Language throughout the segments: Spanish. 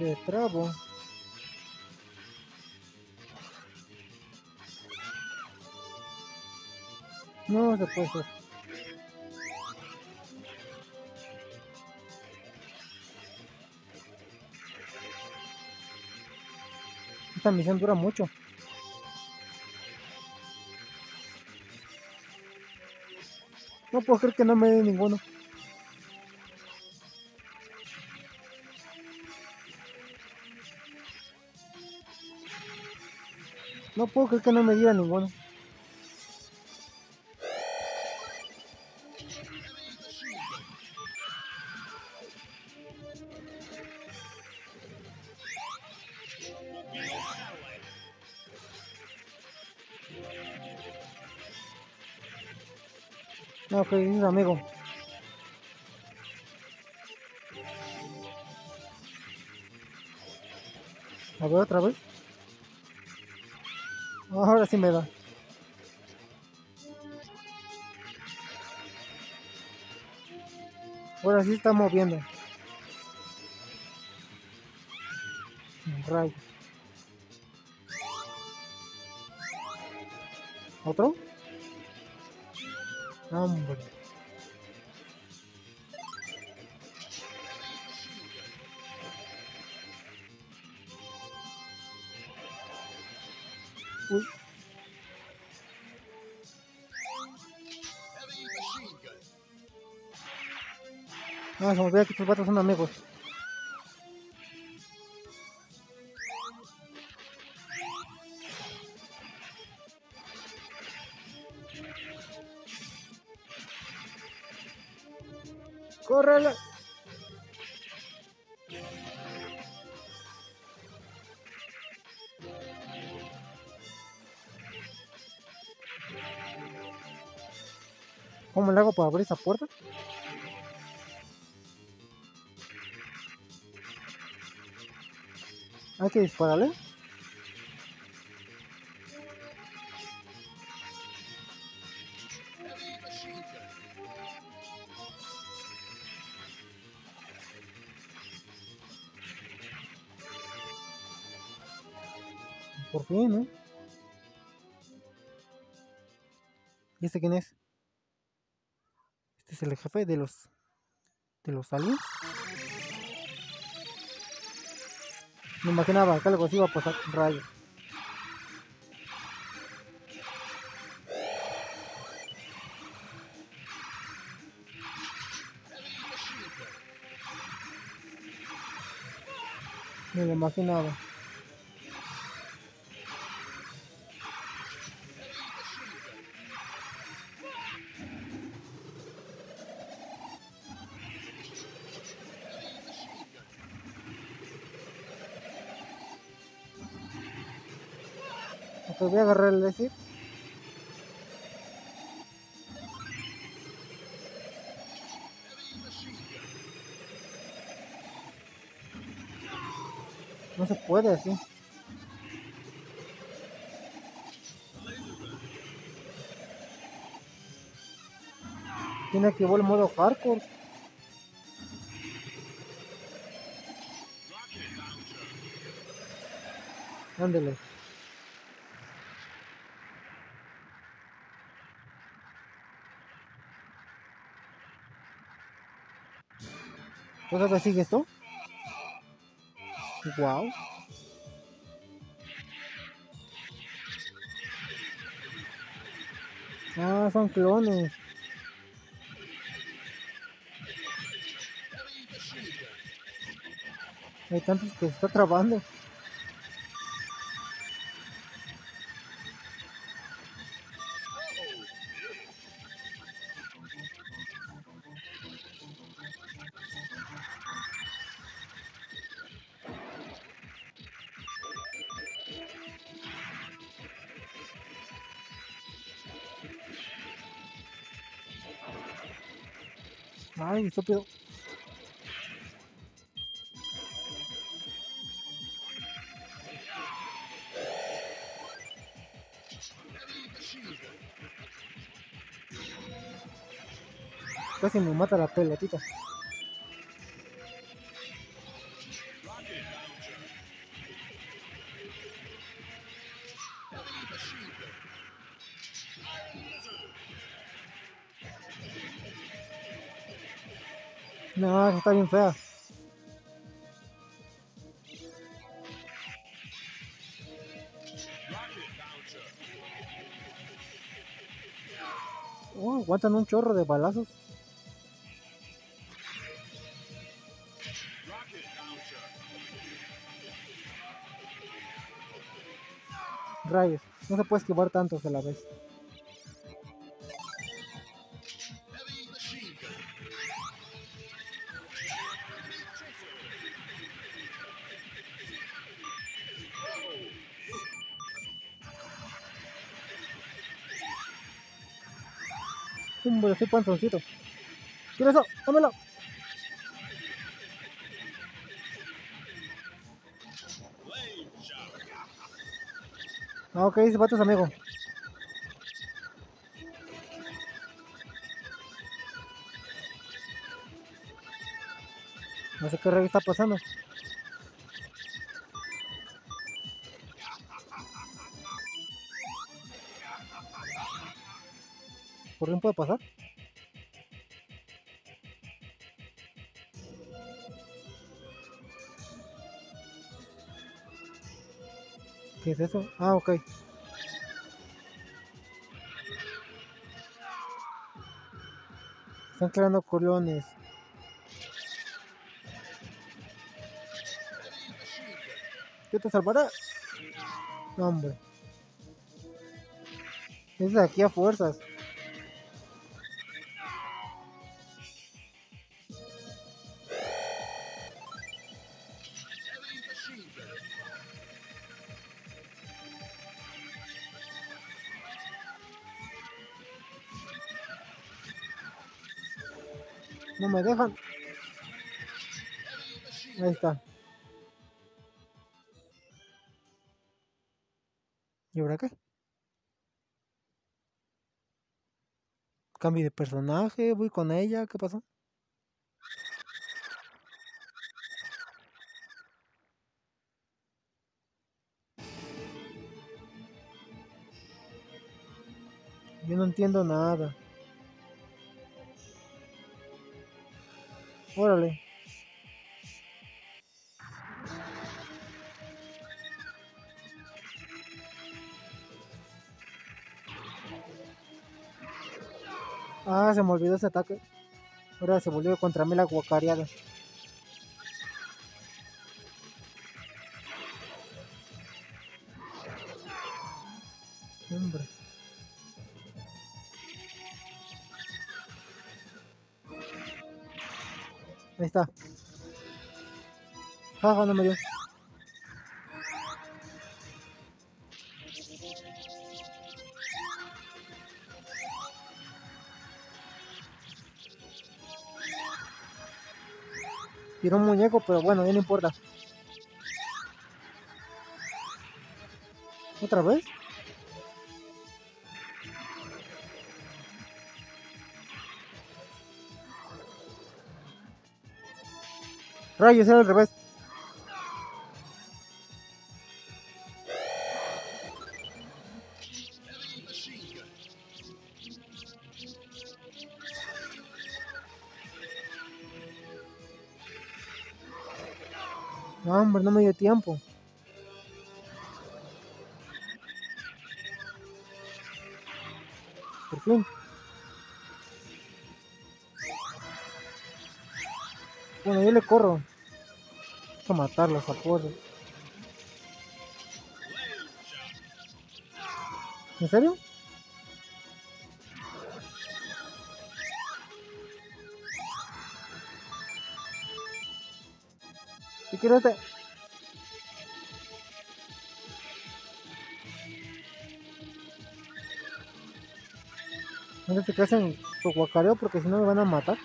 Se trabo. No se puede hacer. Esta misión dura mucho. No puedo creer que no me dé ninguno. No puedo creer que no me diera ninguno. No, dices amigo. A ver otra vez. Ahora sí me da. Ahora sí está moviendo. Rayo. ¿Otro? Hombre. Uy. No, se me olvida que estos vatos son amigos. ¿Cómo le hago para abrir esa puerta? Hay que dispararle. Por fin, ¿no? ¿Y este quién es? El jefe de los de los aliens. Me imaginaba que algo así iba a pasar rayo. Me lo imaginaba. Ok, voy a agarrar el decir. No se puede así. Tiene activó el modo hardcore. Ándele. ¿Todavía sigue esto? Wow. Ah, son clones. Hay tantos que se está trabando. Ay, estúpido. Casi me mata la pelotita. Está bien fea. Oh, aguantan un chorro de balazos. Rayos, no se puede esquivar tantos a la vez. Hombre, estoy panzoncito. ¿Quieres eso? ¡Dámelo! Ah, ok, es amigo. No sé qué rey está pasando. ¿Por qué no puede pasar? ¿Qué es eso? Ah, ok. Están creando colones. ¿Qué te salvará? No, hombre. Es de aquí a fuerzas. No me dejan. Ahí está. ¿Y ahora qué? Cambio de personaje, voy con ella, ¿qué pasó? Yo no entiendo nada. Órale. Ah, se me olvidó ese ataque. Ahora se volvió contra mí la guacareada. Ahí está. Jaja, no me dio. Tiró un muñeco, pero bueno, ya no importa. ¿Otra vez? Rayos, era al revés. No, hombre, no me dio tiempo. Por fin. Bueno, yo le corro. Hay que matarlos a porro. ¿En serio? ¿Qué quiero este? Se que hacen su guacareo porque si no me van a matar.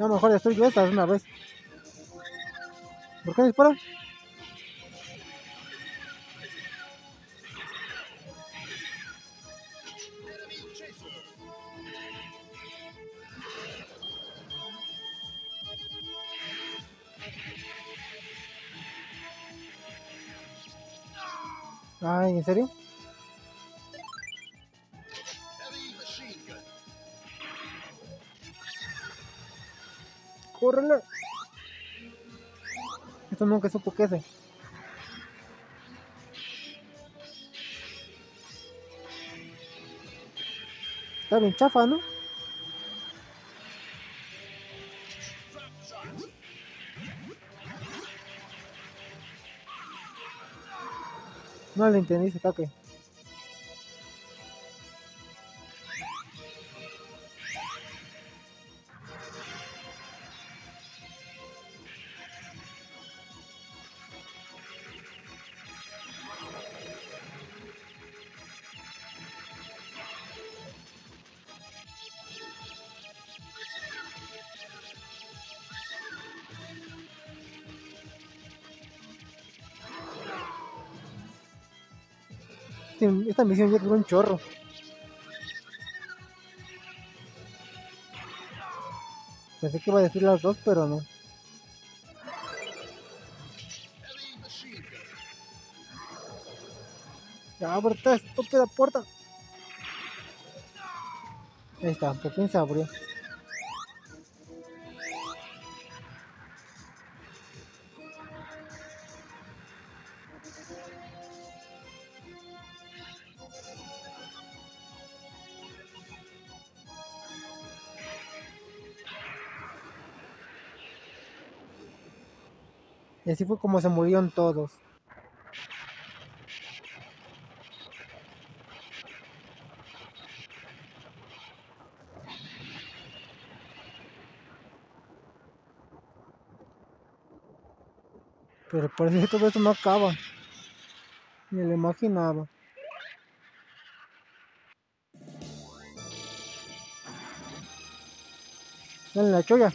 No, mejor destruyo estas una vez. ¿Por qué dispara? Ay, ¿en serio? Esto nunca supo qué es. Está bien chafa, ¿no? No le entendí ese ataque. Este- esta misión ya duró un chorro. Pensé que iba a decir las dos, pero no. Ya abre esta estúpida puerta. Ahí está, por fin se abrió. Así fue como se murieron todos. Pero parece que todo esto no acaba. Ni lo imaginaba. Dale la cholla.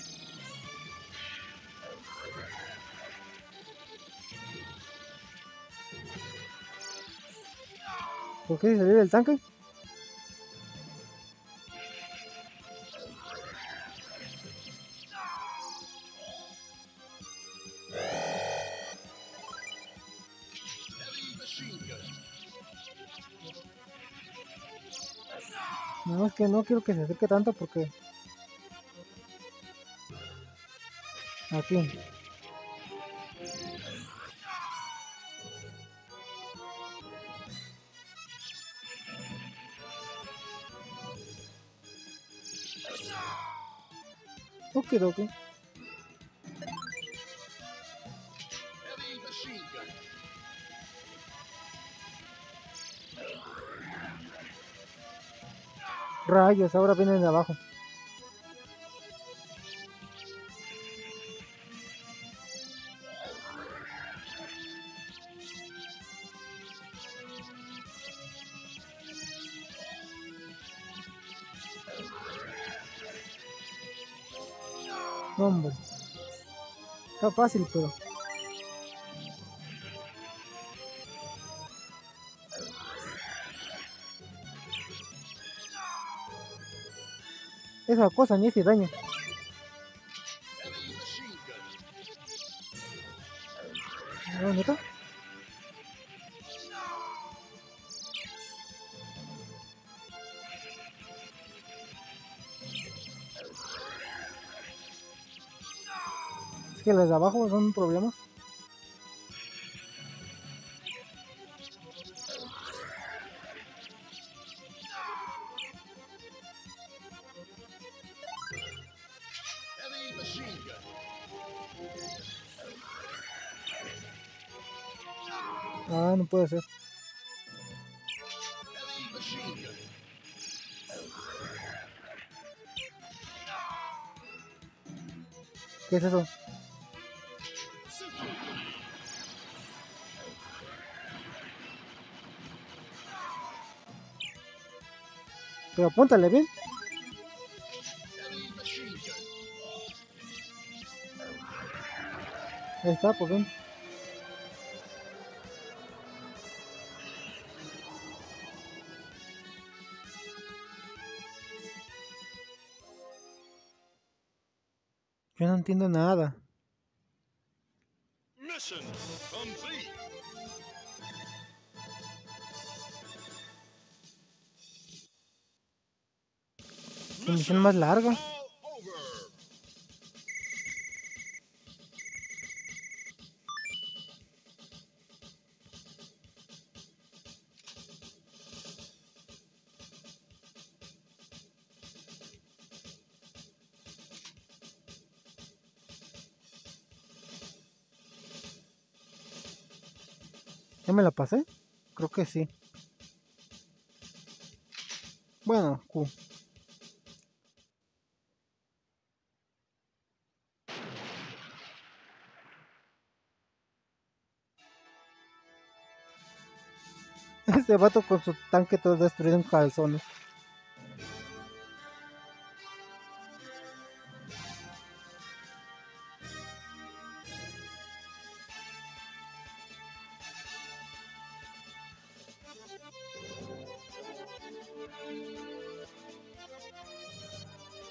¿Por qué se salió del tanque? No, es que no quiero que se acerque tanto porque... Aquí. Okidoki. Rayos, ahora vienen de abajo. No, hombre. Fácil, pero... Esa cosa ni hace daño. Que las de abajo son problemas. Ah, no puede ser. ¿Qué es eso? Pero bien. Está, por fin. Yo no entiendo nada. Misión más larga. ¿Ya me la pasé? Creo que sí. Bueno, Q. Ese vato con su tanque todo destruido en calzones.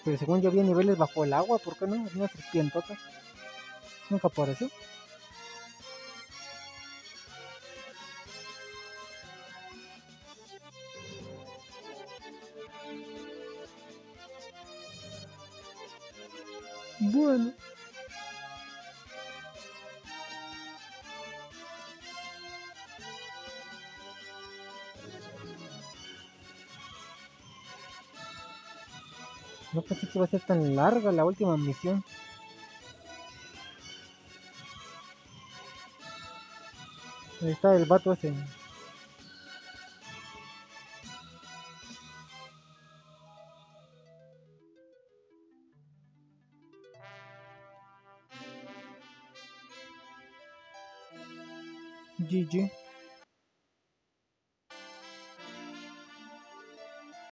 Pero según yo vi niveles bajo el agua, ¿por qué no? Una serpientota. Nunca apareció. No pensé que iba a ser tan larga la última misión. Ahí está el vato ese.